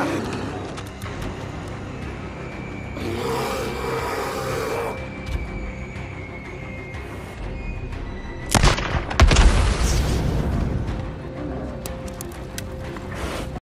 Ah!